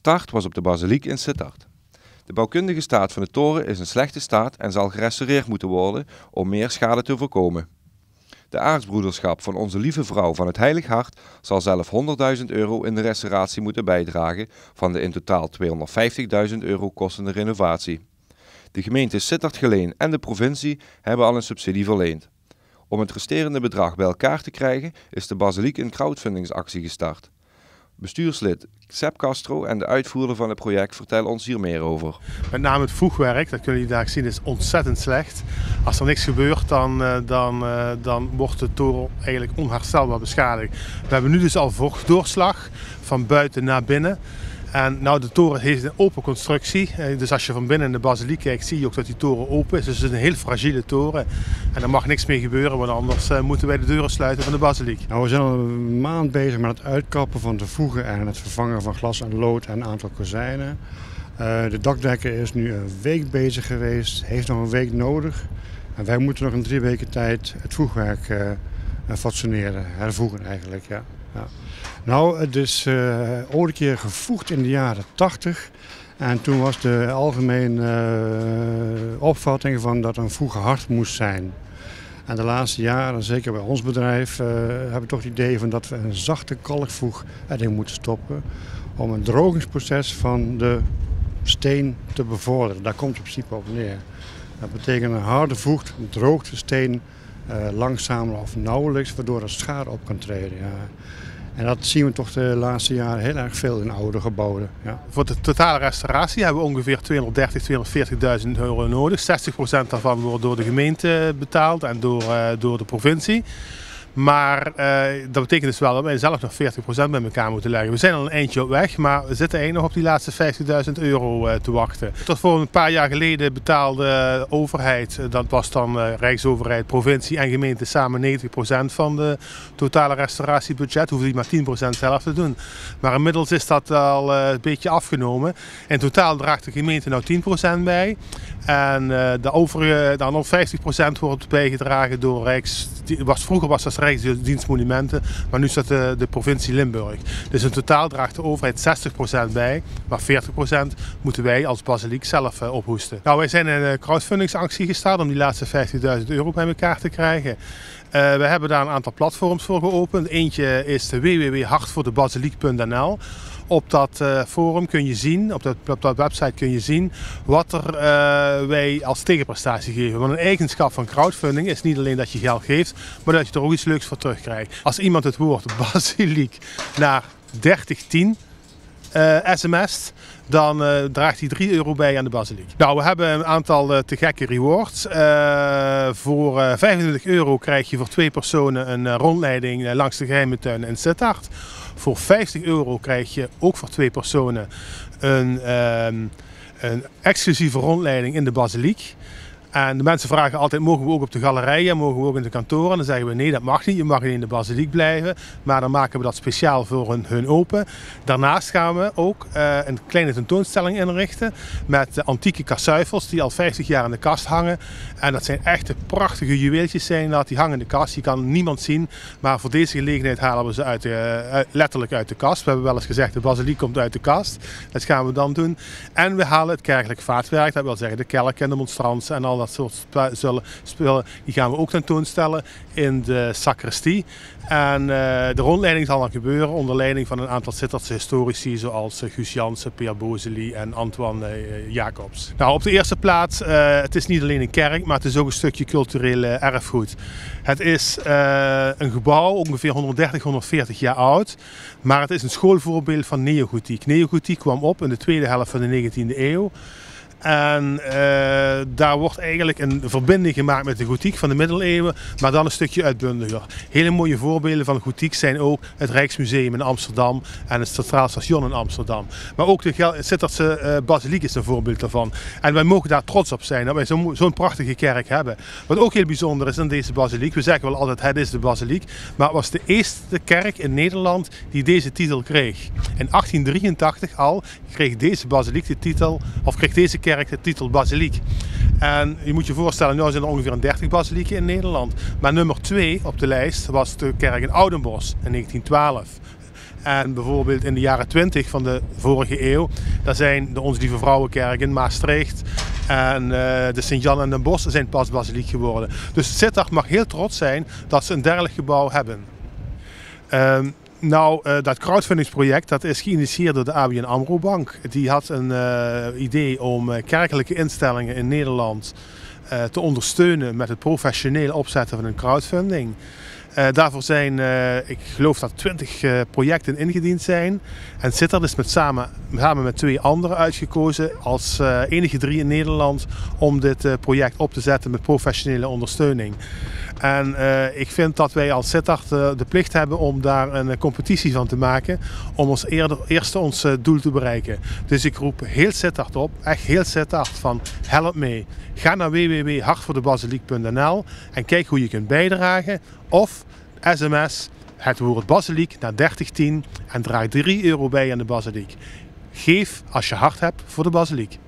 Start was op de basiliek in Sittard. De bouwkundige staat van de toren is in slechte staat en zal gerestaureerd moeten worden om meer schade te voorkomen. De aartsbroederschap van Onze Lieve Vrouw van het Heilig Hart zal zelf 100.000 euro in de restauratie moeten bijdragen van de in totaal 250.000 euro kostende renovatie. De gemeente Sittard-Geleen en de provincie hebben al een subsidie verleend. Om het resterende bedrag bij elkaar te krijgen is de basiliek een crowdfundingsactie gestart. Bestuurslid Sepp Castro en de uitvoerder van het project vertellen ons hier meer over. Met name het voegwerk, dat kunnen jullie daar zien, is ontzettend slecht. Als er niks gebeurt, dan, eh, dan, eh, dan wordt de toren eigenlijk onherstelbaar beschadigd. We hebben nu dus al vochtdoorslag van buiten naar binnen. En nou, de toren heeft een open constructie. Eh, dus als je van binnen in de basiliek kijkt, zie je ook dat die toren open is. Dus het is een heel fragiele toren. En er mag niks meer gebeuren, want anders eh, moeten wij de deuren sluiten van de basiliek. Nou, we zijn al een maand bezig met het uitkappen van de voegen en het vervangen van glas en lood en een aantal kozijnen. Uh, de dakdekker is nu een week bezig geweest, heeft nog een week nodig. En wij moeten nog in drie weken tijd het voegwerk uh, fatsoeneren, hervoegen eigenlijk. Ja. Nou, het is uh, ooit een keer gevoegd in de jaren 80. En toen was de algemene uh, opvatting van dat een voegen hard moest zijn. En de laatste jaren, zeker bij ons bedrijf, uh, hebben we toch het idee van dat we een zachte kalkvoeg erin moeten stoppen. Om een drogingsproces van de steen te bevorderen. Daar komt het in principe op neer. Dat betekent een harde voeg droogt de steen langzamer of nauwelijks, waardoor er schade op kan treden. Ja. En dat zien we toch de laatste jaren heel erg veel in oude gebouwen. Ja. Voor de totale restauratie hebben we ongeveer 230.000, 240.000 euro nodig. 60% daarvan wordt door de gemeente betaald en door, uh, door de provincie. Maar uh, dat betekent dus wel dat wij zelf nog 40% bij elkaar moeten leggen. We zijn al een eindje op weg, maar we zitten eigenlijk nog op die laatste 50.000 euro uh, te wachten. Tot voor een paar jaar geleden betaalde overheid, dat was dan Rijksoverheid, provincie en gemeente samen 90% van de totale restauratiebudget. Hoefde die maar 10% zelf te doen. Maar inmiddels is dat al een beetje afgenomen. In totaal draagt de gemeente nou 10% bij. En de overige, dan nog 50% wordt bijgedragen door Rijks. Was, vroeger was dat Rijksdienstmonumenten, maar nu staat de, de provincie Limburg. Dus in totaal draagt de overheid 60% bij, maar 40% moeten wij als basiliek zelf uh, ophoesten. Nou, wij zijn in een crowdfundingsactie gestart om die laatste 50.000 euro bij elkaar te krijgen. Uh, we hebben daar een aantal platforms voor geopend. Eentje is de www.hartvoordebasiliek.nl. Op dat uh, forum kun je zien, op dat, website kun je zien wat er, uh, wij als tegenprestatie geven. Want een eigenschap van crowdfunding is niet alleen dat je geld geeft, maar dat je er ook iets leuks voor terugkrijgt. Als iemand het woord basiliek naar 3010 uh, dan uh, draagt hij 3 euro bij aan de basiliek. Nou, we hebben een aantal uh, te gekke rewards. Voor 25 euro krijg je voor twee personen een rondleiding langs de geheime tuin in Sittard. Voor 50 euro krijg je ook voor twee personen een, um, een exclusieve rondleiding in de basiliek. En de mensen vragen altijd, mogen we ook op de galerijen, mogen we ook in de kantoren? Dan zeggen we, nee, dat mag niet. Je mag in de basiliek blijven. Maar dan maken we dat speciaal voor hun, open. Daarnaast gaan we ook uh, een kleine tentoonstelling inrichten met antieke kassuifels die al 50 jaar in de kast hangen. En dat zijn echte prachtige juweeltjes zijn dat. Die hangen in de kast, die kan niemand zien. Maar voor deze gelegenheid halen we ze uit de, uh, letterlijk uit de kast. We hebben wel eens gezegd, de basiliek komt uit de kast. Dat gaan we dan doen. En we halen het kerkelijk vaatwerk, dat wil zeggen de kelk en de monstrans en al dat soort spullen, die gaan we ook tentoonstellen in de sacristie. En uh, de rondleiding zal dan gebeuren onder leiding van een aantal Sittardse historici zoals uh, Guus Jansen, Peer Bozeli en Antoine uh, Jacobs. Nou, op de eerste plaats, het is niet alleen een kerk, maar het is ook een stukje cultureel erfgoed. Het is een gebouw, ongeveer 130, 140 jaar oud, maar het is een schoolvoorbeeld van neogotiek. Neogotiek kwam op in de tweede helft van de 19e eeuw. En uh, daar wordt eigenlijk een verbinding gemaakt met de gotiek van de middeleeuwen, maar dan een stukje uitbundiger. Hele mooie voorbeelden van gotiek zijn ook het Rijksmuseum in Amsterdam en het Centraal Station in Amsterdam. Maar ook de Sittardse uh, basiliek is een voorbeeld daarvan. En wij mogen daar trots op zijn dat wij zo'n zo prachtige kerk hebben. Wat ook heel bijzonder is aan deze basiliek, we zeggen wel altijd het is de basiliek, maar het was de eerste kerk in Nederland die deze titel kreeg. In 1883 al kreeg deze basiliek de titel, of kreeg deze kerk kerk de titel basiliek. En je moet je voorstellen, nu zijn er ongeveer 30 basilieken in Nederland. Maar nummer 2 op de lijst was de kerk in Oudenbos in 1912. En bijvoorbeeld in de jaren 20 van de vorige eeuw, daar zijn de Onze Lieve Vrouwenkerk in Maastricht en uh, de Sint-Jan en den Bosch zijn pas basiliek geworden. Dus Sittard mag heel trots zijn dat ze een dergelijk gebouw hebben. Um, nou, uh, dat crowdfundingsproject dat is geïnitieerd door de ABN AMRO Bank. Die had een uh, idee om kerkelijke instellingen in Nederland te ondersteunen met het professioneel opzetten van een crowdfunding. Daarvoor zijn, ik geloof dat 20 uh, projecten ingediend zijn. En Sittard is met samen, samen met twee anderen uitgekozen als enige drie in Nederland om dit project op te zetten met professionele ondersteuning. En ik vind dat wij als Sittard de plicht hebben om daar een competitie van te maken om ons eerder, eerst ons doel te bereiken. Dus ik roep heel Sittard op, echt heel Sittard van help mee. Ga naar www.hartvoordebasiliek.nl en kijk hoe je kunt bijdragen of sms het woord basiliek naar 3010 en draag 3 euro bij aan de basiliek. Geef als je hart hebt voor de basiliek.